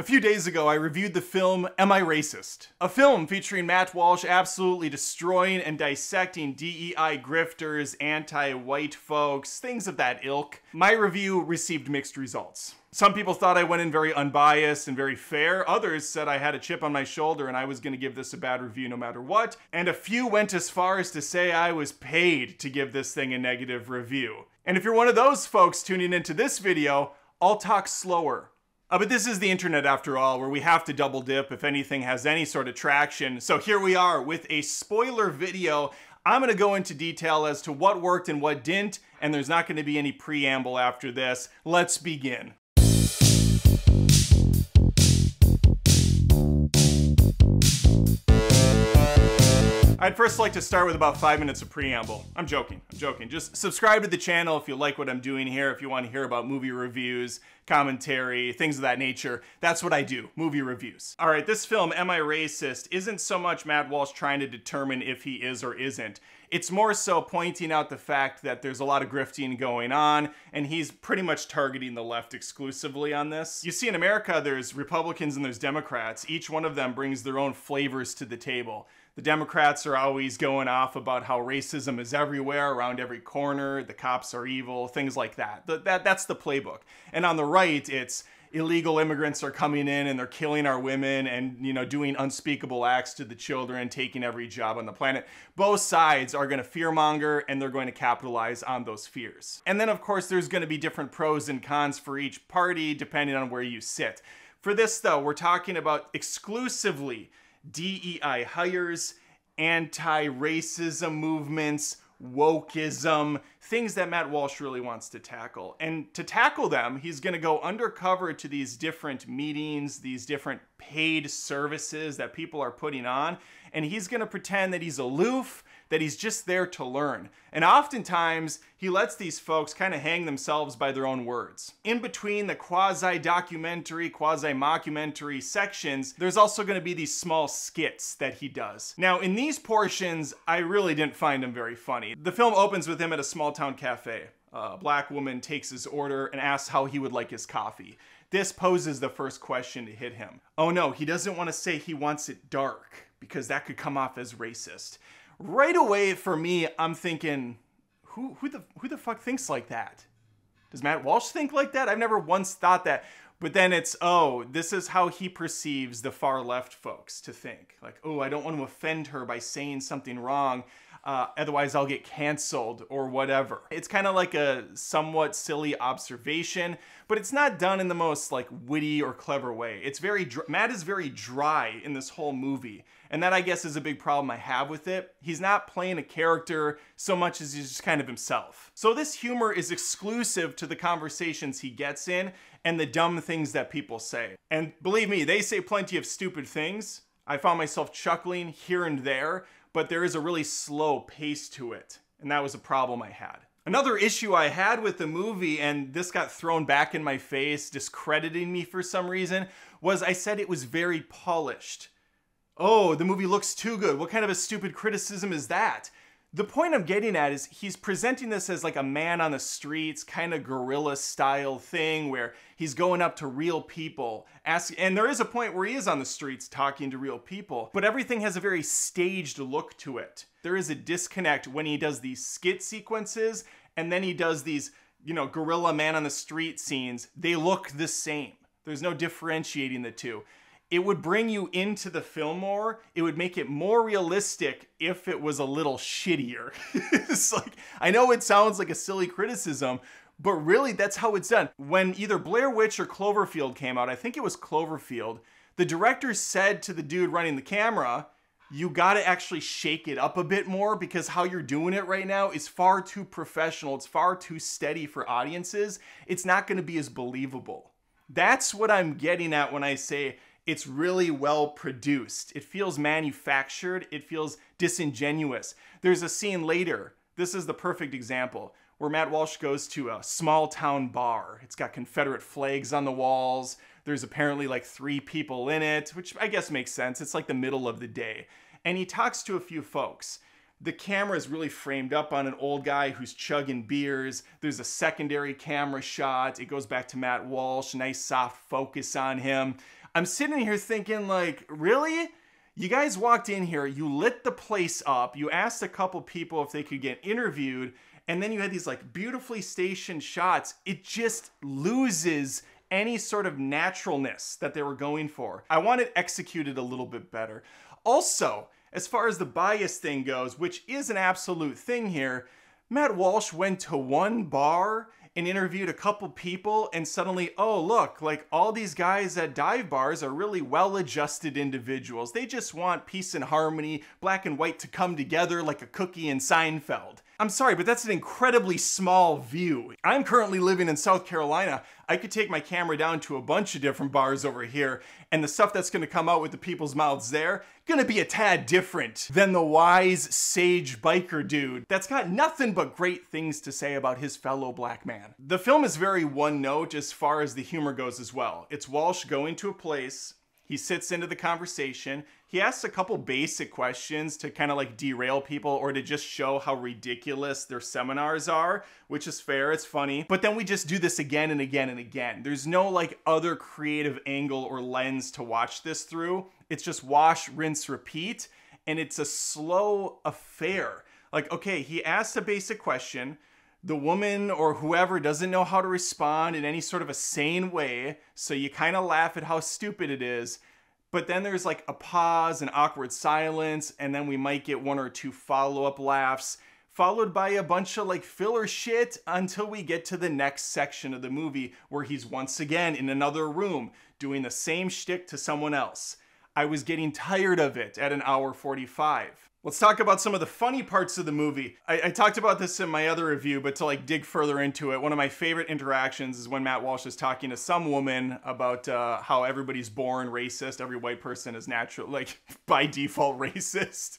A few days ago, I reviewed the film Am I Racist? A film featuring Matt Walsh absolutely destroying and dissecting DEI grifters, anti white folks, things of that ilk. My review received mixed results. Some people thought I went in very unbiased and very fair. Others said I had a chip on my shoulder and I was going to give this a bad review no matter what. And a few went as far as to say I was paid to give this thing a negative review. And if you're one of those folks tuning into this video, I'll talk slower. Uh, but this is the internet after all, where we have to double dip if anything has any sort of traction. So here we are with a spoiler video. I'm going to go into detail as to what worked and what didn't, and there's not going to be any preamble after this. Let's begin. I'd first like to start with about five minutes of preamble. I'm joking, I'm joking. Just subscribe to the channel if you like what I'm doing here, if you want to hear about movie reviews, commentary, things of that nature. That's what I do, movie reviews. All right, this film, Am I Racist, isn't so much Matt Walsh trying to determine if he is or isn't. It's more so pointing out the fact that there's a lot of grifting going on, and he's pretty much targeting the left exclusively on this. You see, in America, there's Republicans and there's Democrats. Each one of them brings their own flavors to the table. The Democrats are always going off about how racism is everywhere, around every corner, the cops are evil, things like that. that that's the playbook. And on the right, it's illegal immigrants are coming in and they're killing our women and you know doing unspeakable acts to the children taking every job on the planet. Both sides are going to fearmonger and they're going to capitalize on those fears. And then of course there's going to be different pros and cons for each party depending on where you sit. For this though we're talking about exclusively DEI hires, anti racism movements, wokeism, things that Matt Walsh really wants to tackle. And to tackle them, he's going to go undercover to these different meetings, these different paid services that people are putting on, and he's going to pretend that he's aloof that he's just there to learn. And oftentimes, he lets these folks kind of hang themselves by their own words. In between the quasi documentary, quasi mockumentary sections, there's also going to be these small skits that he does. Now, in these portions, I really didn't find them very funny. The film opens with him at a small town cafe. A black woman takes his order and asks how he would like his coffee. This poses the first question to hit him. Oh no, he doesn't want to say he wants it dark because that could come off as racist right away for me, I'm thinking, who who the who the fuck thinks like that? Does Matt Walsh think like that? I've never once thought that. But then it's, oh, this is how he perceives the far left folks to think. Like, oh, I don't want to offend her by saying something wrong. Uh, otherwise, I'll get canceled or whatever. It's kind of like a somewhat silly observation, but it's not done in the most like witty or clever way. It's very, Matt is very dry in this whole movie. And that, I guess, is a big problem I have with it. He's not playing a character so much as he's just kind of himself. So this humor is exclusive to the conversations he gets in and the dumb things that people say. And believe me, they say plenty of stupid things. I found myself chuckling here and there, but there is a really slow pace to it. And that was a problem I had. Another issue I had with the movie, and this got thrown back in my face, discrediting me for some reason, was I said it was very polished oh, the movie looks too good. What kind of a stupid criticism is that? The point I'm getting at is he's presenting this as like a man on the streets, kind of guerrilla style thing where he's going up to real people, asking, and there is a point where he is on the streets talking to real people, but everything has a very staged look to it. There is a disconnect when he does these skit sequences and then he does these, you know, guerrilla man on the street scenes. They look the same. There's no differentiating the two it would bring you into the film more. It would make it more realistic if it was a little shittier. it's like, I know it sounds like a silly criticism, but really that's how it's done. When either Blair Witch or Cloverfield came out, I think it was Cloverfield, the director said to the dude running the camera, you gotta actually shake it up a bit more because how you're doing it right now is far too professional. It's far too steady for audiences. It's not gonna be as believable. That's what I'm getting at when I say it's really well produced. It feels manufactured. It feels disingenuous. There's a scene later. This is the perfect example where Matt Walsh goes to a small town bar. It's got Confederate flags on the walls. There's apparently like three people in it, which I guess makes sense. It's like the middle of the day. And he talks to a few folks. the camera is really framed up on an old guy who's chugging beers. There's a secondary camera shot. It goes back to Matt Walsh, nice soft focus on him. I'm sitting here thinking, like, really? You guys walked in here, you lit the place up, you asked a couple people if they could get interviewed, and then you had these like beautifully stationed shots. It just loses any sort of naturalness that they were going for. I want it executed a little bit better. Also, as far as the bias thing goes, which is an absolute thing here, Matt Walsh went to one bar and interviewed a couple people and suddenly, oh, look, like all these guys at dive bars are really well adjusted individuals. They just want peace and harmony, black and white to come together like a cookie in Seinfeld. I'm sorry, but that's an incredibly small view. I'm currently living in South Carolina. I could take my camera down to a bunch of different bars over here, and the stuff that's gonna come out with the people's mouths there, gonna be a tad different than the wise, sage biker dude that's got nothing but great things to say about his fellow black man. The film is very one note as far as the humor goes as well. It's Walsh going to a place, he sits into the conversation. He asks a couple basic questions to kind of like derail people or to just show how ridiculous their seminars are, which is fair, it's funny. But then we just do this again and again and again. There's no like other creative angle or lens to watch this through. It's just wash, rinse, repeat, and it's a slow affair. Like, okay, he asks a basic question the woman or whoever doesn't know how to respond in any sort of a sane way, so you kind of laugh at how stupid it is. But then there's like a pause, an awkward silence, and then we might get one or two follow up laughs, followed by a bunch of like filler shit until we get to the next section of the movie where he's once again in another room doing the same shtick to someone else. I was getting tired of it at an hour 45. Let's talk about some of the funny parts of the movie. I, I, talked about this in my other review, but to like dig further into it, one of my favorite interactions is when Matt Walsh is talking to some woman about uh, how everybody's born racist. Every white person is natural, like by default racist.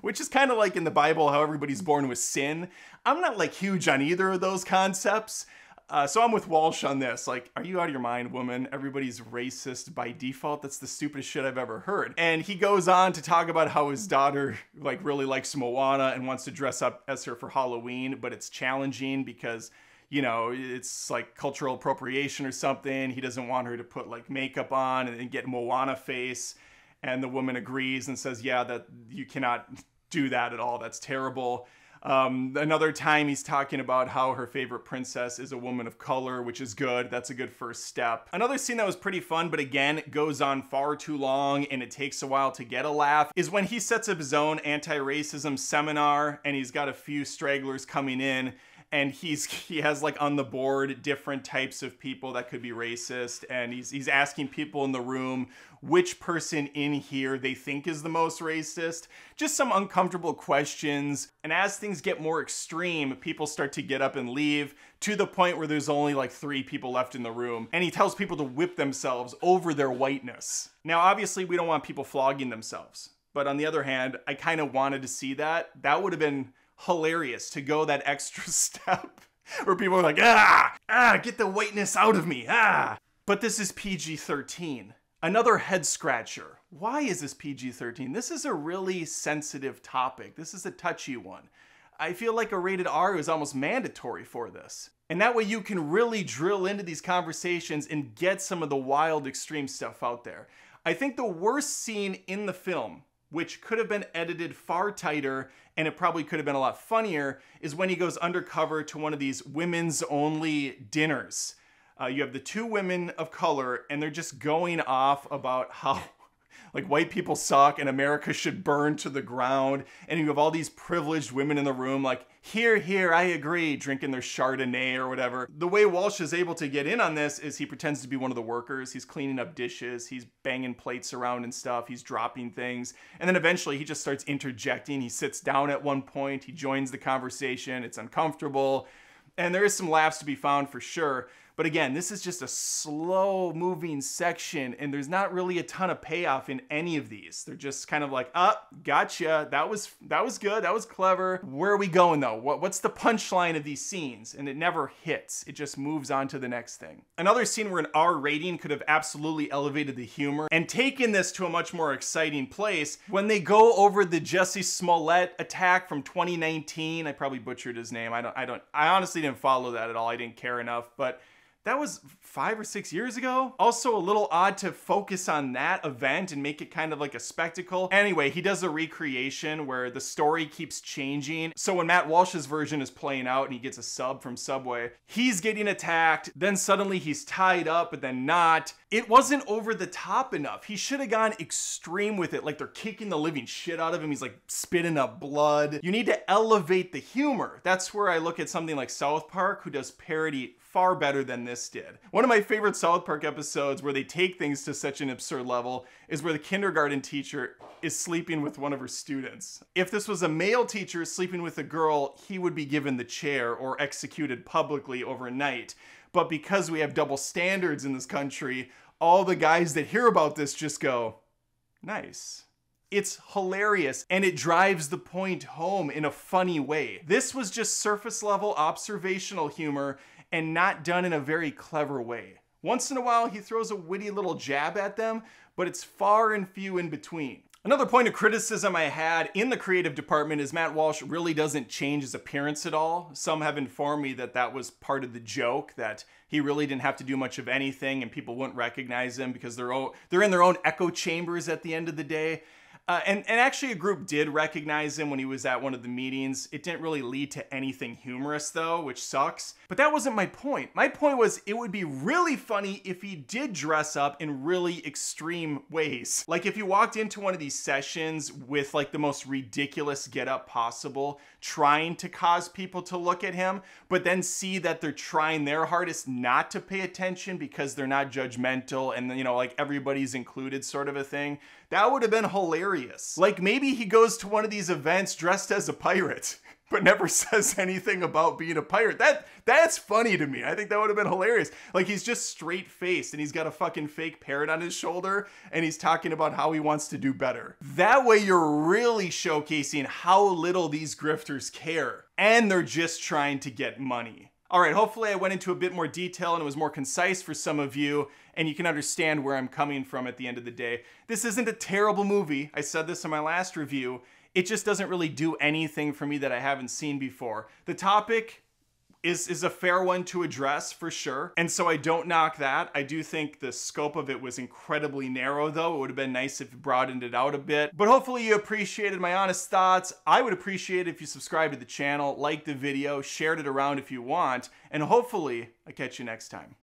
Which is kind of like in the Bible, how everybody's born with sin. I'm not like huge on either of those concepts, uh, so I'm with Walsh on this. Like, are you out of your mind, woman? Everybody's racist by default. That's the stupidest shit I've ever heard. And he goes on to talk about how his daughter like really likes Moana and wants to dress up as her for Halloween, but it's challenging because you know it's like cultural appropriation or something. He doesn't want her to put like makeup on and get Moana face. And the woman agrees and says, "Yeah, that you cannot do that at all. That's terrible." Um, another time he's talking about how her favorite princess is a woman of color, which is good. That's a good first step. Another scene that was pretty fun, but again, goes on far too long and it takes a while to get a laugh, is when he sets up his own anti-racism seminar and he's got a few stragglers coming in and he's he has like on the board different types of people that could be racist and he's he's asking people in the room which person in here they think is the most racist. Just some uncomfortable questions and as things get more extreme people start to get up and leave to the point where there's only like 3 people left in the room and he tells people to whip themselves over their whiteness. Now obviously we don't want people flogging themselves but on the other hand I kind of wanted to see that. That would have been hilarious to go that extra step where people are like, ah, ah, get the whiteness out of me, ah. But this is PG 13. Another head scratcher. Why is this PG 13? This is a really sensitive topic. This is a touchy one. I feel like a rated R is almost mandatory for this. And that way you can really drill into these conversations and get some of the wild extreme stuff out there. I think the worst scene in the film which could have been edited far tighter and it probably could have been a lot funnier, is when he goes undercover to one of these women's only dinners. Uh, you have the two women of color, and they're just going off about how like white people suck and America should burn to the ground. And you have all these privileged women in the room, like, here, here, I agree, drinking their Chardonnay or whatever. The way Walsh is able to get in on this is he pretends to be one of the workers. He's cleaning up dishes, he's banging plates around and stuff, he's dropping things. And then eventually he just starts interjecting. He sits down at one point, he joins the conversation, it's uncomfortable. And there is some laughs to be found for sure. But again, this is just a slow moving section and there's not really a ton of payoff in any of these. They're just kind of like, up, oh, gotcha. That was that was good. That was clever. Where are we going though? What, what's the punchline of these scenes? And it never hits. It just moves on to the next thing. Another scene where an R rating could have absolutely elevated the humor and taken this to a much more exciting place when they go over the Jesse Smollett attack from 2019. I probably butchered his name. I don't I don't I honestly didn't follow that at all. I didn't care enough, but that was five or six years ago. Also a little odd to focus on that event and make it kind of like a spectacle. Anyway, he does a recreation where the story keeps changing. So when Matt Walsh's version is playing out and he gets a sub from Subway, he's getting attacked, then suddenly he's tied up, but then not. It wasn't over the top enough. He should have gone extreme with it, like they're kicking the living shit out of him. He's like spitting up blood. You need to elevate the humor. That's where I look at something like South Park, who does parody far better than this did. One of my favorite South Park episodes where they take things to such an absurd level is where the kindergarten teacher is sleeping with one of her students. If this was a male teacher sleeping with a girl, he would be given the chair or executed publicly overnight. But because we have double standards in this country, all the guys that hear about this just go, nice. It's hilarious and it drives the point home in a funny way. This was just surface level observational humor and not done in a very clever way. Once in a while, he throws a witty little jab at them, but it's far and few in between. Another point of criticism I had in the creative department is Matt Walsh really doesn't change his appearance at all. Some have informed me that that was part of the joke, that he really didn't have to do much of anything and people wouldn't recognize him because they're, they're in their own echo chambers at the end of the day. Uh, and, and actually, a group did recognize him when he was at one of the meetings. It didn't really lead to anything humorous, though, which sucks. But that wasn't my point. My point was it would be really funny if he did dress up in really extreme ways. Like if he walked into one of these sessions with like the most ridiculous getup possible, trying to cause people to look at him, but then see that they're trying their hardest not to pay attention because they're not judgmental and, you know, like everybody's included sort of a thing. That would have been hilarious. Like maybe he goes to one of these events dressed as a pirate but never says anything about being a pirate. That that's funny to me. I think that would have been hilarious. Like he's just straight faced and he's got a fucking fake parrot on his shoulder and he's talking about how he wants to do better. That way you're really showcasing how little these grifters care and they're just trying to get money. All right, hopefully I went into a bit more detail and it was more concise for some of you and you can understand where I'm coming from at the end of the day. This isn't a terrible movie. I said this in my last review. It just doesn't really do anything for me that I haven't seen before. The topic is is a fair one to address for sure. And so I don't knock that. I do think the scope of it was incredibly narrow though. It would have been nice if it broadened it out a bit. But hopefully you appreciated my honest thoughts. I would appreciate if you subscribe to the channel, like the video, shared it around if you want, and hopefully I catch you next time.